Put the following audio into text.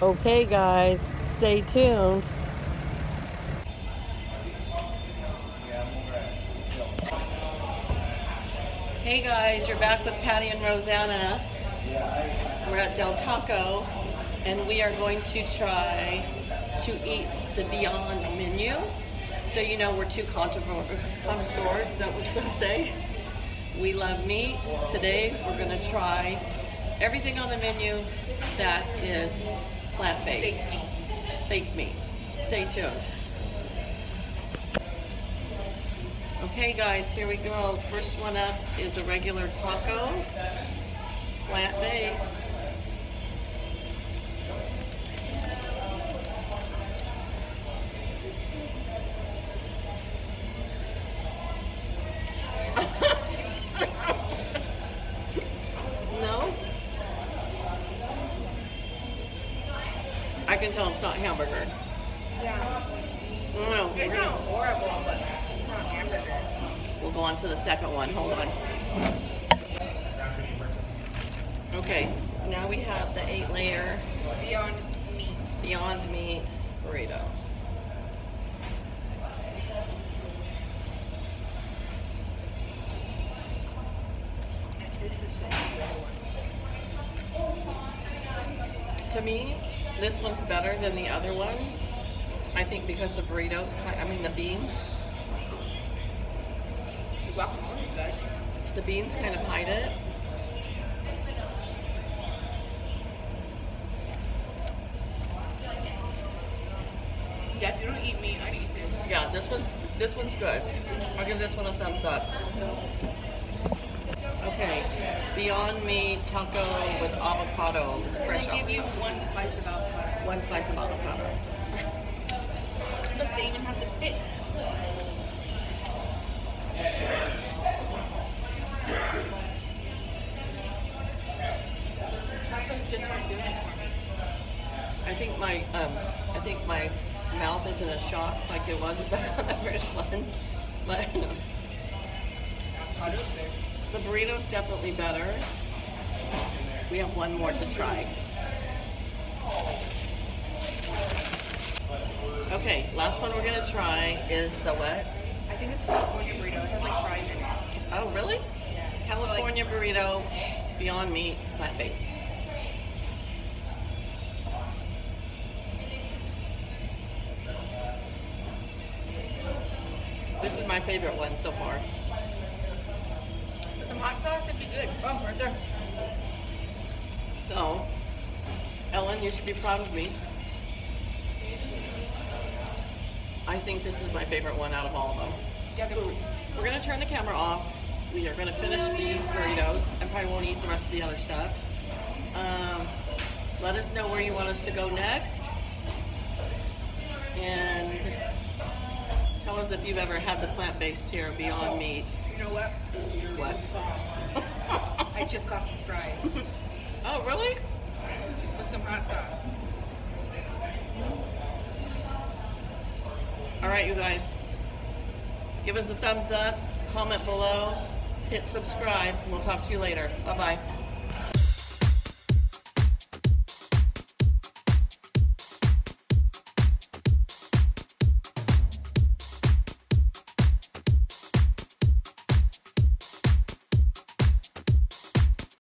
Okay, guys, stay tuned. Hey guys, you're back with Patti and Rosanna. We're at Del Taco and we are going to try to eat the Beyond menu. So you know we're two connoisseurs, is that what you're gonna say? We love meat. Today we're gonna try everything on the menu that is plant-based. Fake meat. Stay tuned. Okay guys, here we go. First one up is a regular taco, plant-based. no? I can tell it's not hamburger. Yeah. No, It's not horrible, but it's not hamburger. We'll go on to the second one. Hold on. Okay, now we have the eight layer Beyond meat. Beyond Meat burrito. It tastes the same as the other one. To me, this one's better than the other one. I think because the burritos, I mean the beans, The guacamole's good. the beans kind of hide it. Yeah, if you don't eat meat, I'd eat this. Yeah, this one's this one's good. I'll give this one a thumbs up. Okay, Beyond Meat taco with avocado, fresh They give you one slice of avocado. One slice of avocado. Look, they even have the pit. Tacos just aren't doing it for me. I think my um, I think my mouth is in a shock like it was on the first one. But good. the burrito's definitely better. We have one more to try. One we're gonna try is the what? I think it's California burrito. It has like fries in it. Oh, really? Yeah. California burrito, Beyond Meat, plant-based. This is my favorite one so far. With some hot sauce, it'd be good. Oh, right there. So, Ellen, you should be proud of me. Think this is my favorite one out of all of them. So we're gonna turn the camera off. We are gonna finish these burritos. I probably won't eat the rest of the other stuff. Um, let us know where you want us to go next. And tell us if you've ever had the plant-based here, Beyond Meat. You know what? What? I just got some fries oh, really? with some hot sauce. All right, you guys. Give us a thumbs up, comment below, hit subscribe, we'll talk to you later. Bye-bye.